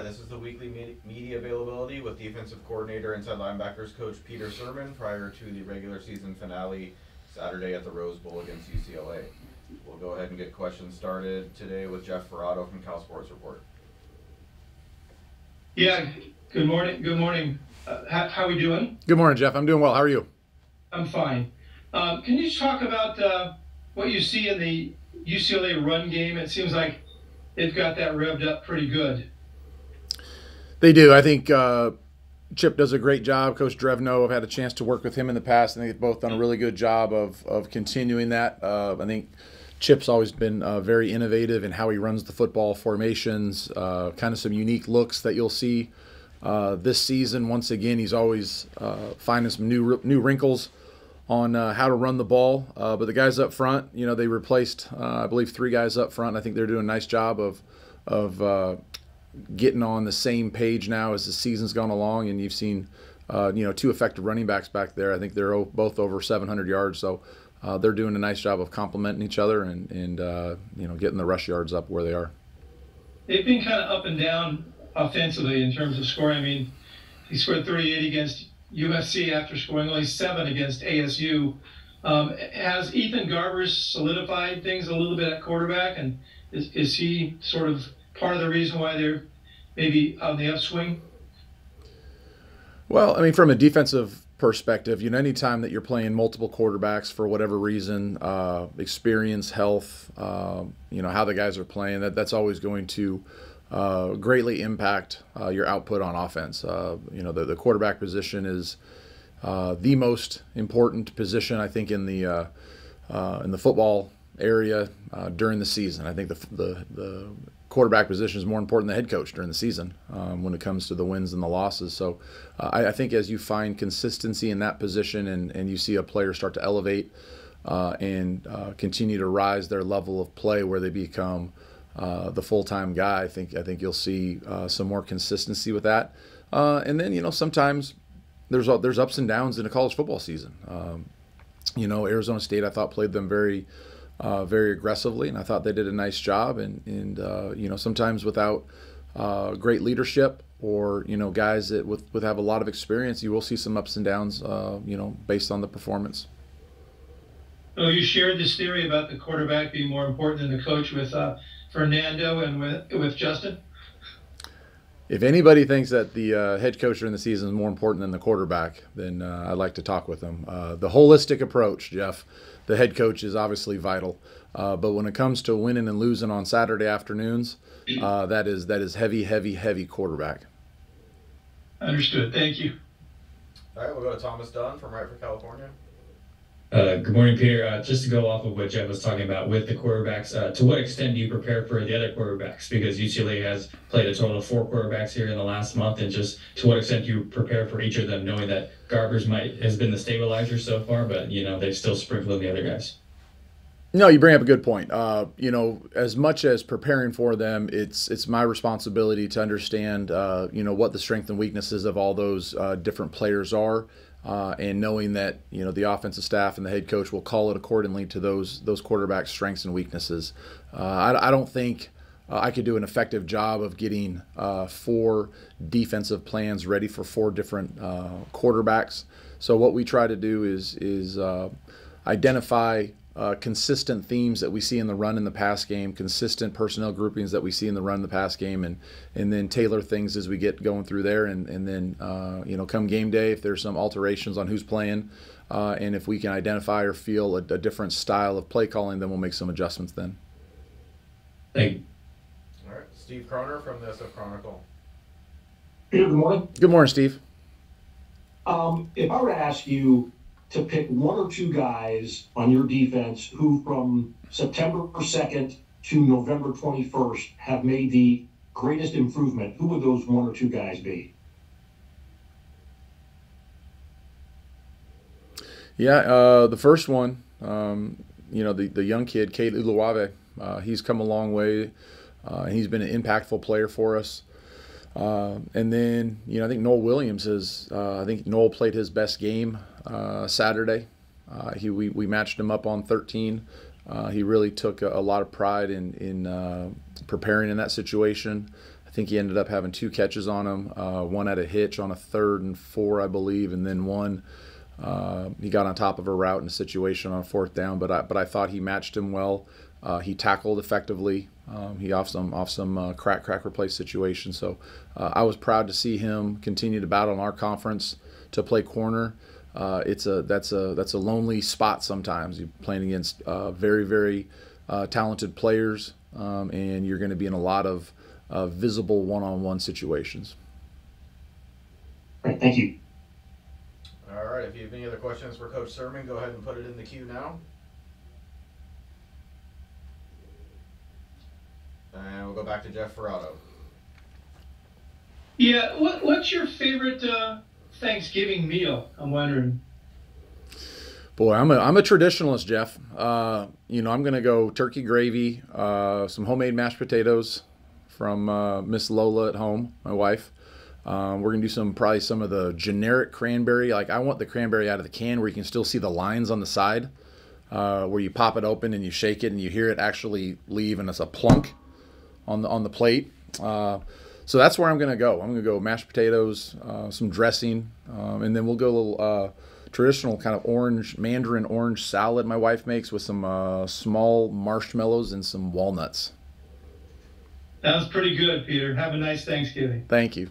right, this is the weekly media availability with defensive coordinator, inside linebackers coach Peter Sirmon prior to the regular season finale Saturday at the Rose Bowl against UCLA. We'll go ahead and get questions started today with Jeff Faraudo from Cal Sports Report. Yeah, good morning. Good morning. Uh, how, how, are we doing? Good morning, Jeff. I'm doing well. How are you? I'm fine. Um, can you talk about uh, what you see in the UCLA run game? It seems like they've got that revved up pretty good. They do. I think uh, Chip does a great job. Coach Drevno, I've had a chance to work with him in the past. and they've both done a really good job of, of continuing that. Uh, I think Chip's always been uh, very innovative in how he runs the football formations, uh, kind of some unique looks that you'll see uh, this season. Once again, he's always uh, finding some new new wrinkles on uh, how to run the ball. Uh, but the guys up front, you know, they replaced, uh, I believe, three guys up front. I think they're doing a nice job of of getting on the same page now as the season's gone along. And you've seen, uh, you know, two effective running backs back there. I think they're both over 700 yards. So uh, they're doing a nice job of complementing each other and and you know getting the rush yards up where they are. They've been kind of up and down offensively in terms of scoring. I mean, he scored 38 against USC after scoring only seven against ASU. Um, has Ethan Garbers solidified things a little bit at quarterback, and is, is he sort of part of the reason why they're maybe on the upswing? Well, I mean, from a defensive perspective, you know, anytime that you're playing multiple quarterbacks for whatever reason, uh, experience, health, uh, you know, how the guys are playing, that that's always going to uh, greatly impact uh, your output on offense. Uh, you know, the, the quarterback position is uh, the most important position, I think, in the in the football area during the season. I think the, the, the quarterback position is more important than head coach during the season um, when it comes to the wins and the losses. So I, I, think as you find consistency in that position and, and you see a player start to elevate and continue to rise their level of play where they become – uh, the full time guy. I think I think you'll see uh, some more consistency with that. Uh, and then you know sometimes there's there's ups and downs in a college football season. Um, you know Arizona State I thought played them very uh, very aggressively, and I thought they did a nice job. And and uh, you know sometimes without great leadership or you know guys that with, with have a lot of experience, you will see some ups and downs. you know based on the performance. Oh, you shared this theory about the quarterback being more important than the coach with Fernando and with with Justin? If anybody thinks that the uh, head coach during the season is more important than the quarterback, then uh, I'd like to talk with them. Uh, the holistic approach, Jeff, the head coach is obviously vital, uh, but when it comes to winning and losing on Saturday afternoons, uh, that is that is heavy, heavy, heavy quarterback. Understood. Thank you. All right, we'll go to Thomas Dunn from Write for California. Uh, good morning, Peter. Uh, just to go off of what Jeff was talking about with the quarterbacks, uh, to what extent do you prepare for the other quarterbacks? Because UCLA has played a total of four quarterbacks here in the last month, and just to what extent do you prepare for each of them, knowing that Garbers might has been the stabilizer so far, but you know they've still sprinkled in the other guys. No, you bring up a good point. Uh, you know, as much as preparing for them, it's it's my responsibility to understand, uh, you know, what the strengths and weaknesses of all those uh, different players are uh, and knowing that you know the offensive staff and the head coach will call it accordingly to those those quarterback strengths and weaknesses. Uh, I, I, don't think uh, I could do an effective job of getting uh, four defensive plans ready for four different uh, quarterbacks. So what we try to do is is uh, identify uh, consistent themes that we see in the run in the pass game, consistent personnel groupings that we see in the run in the pass game, and and then tailor things as we get going through there, and and then uh, you know come game day if there's some alterations on who's playing, uh, and if we can identify or feel a, a, different style of play calling, then we'll make some adjustments then. Thank you. All right, Steve Kroner from the SF Chronicle. Good morning. Good morning, Steve. Um, if I were to ask you to pick one or two guys on your defense who, from September 2nd to November 21st, have made the greatest improvement, who would those one or two guys be? Yeah, uh, the first one, um, you know, the, the young kid, Cade Uluave, uh, he's come a long way. Uh, he's been an impactful player for us. Uh, and then, you know, I think Nohl Williams is, uh, I think Noel played his best game uh, Saturday. Uh, he, we, we matched him up on 13. Uh, he really took a, a, lot of pride in, in uh, preparing in that situation. I think he ended up having two catches on him, one at a hitch on a third and four, I believe, and then one he got on top of a route in a situation on a fourth down. But I, but I thought he matched him well. He tackled effectively. Um, he off some off some uh, crack crack replace situation. So uh, I was proud to see him continue to battle in our conference to play corner. Uh, it's a that's a that's a lonely spot sometimes. You're playing against uh, very very uh, talented players, um, and you're going to be in a lot of visible one-on-one situations. All right, thank you. All right, if you have any other questions for Coach Sirmon, go ahead and put it in the queue now. And we'll go back to Jeff Faraudo. Yeah, what, what's your favorite uh, Thanksgiving meal? I'm wondering. Boy, I'm a I'm a traditionalist, Jeff. Uh, you know, I'm gonna go turkey gravy, uh, some homemade mashed potatoes from uh, Miss Lola at home, my wife. Um, we're gonna do some probably some of the generic cranberry. Like I want the cranberry out of the can where you can still see the lines on the side, uh, where you pop it open and you shake it and you hear it actually leave, and it's a plunk on the on the plate. Uh, so that's where I'm gonna go. I'm gonna go mashed potatoes, uh, some dressing, um, and then we'll go a little uh, traditional kind of orange mandarin orange salad my wife makes with some uh, small marshmallows and some walnuts. Sounds pretty good, Peter. Have a nice Thanksgiving. Thank you.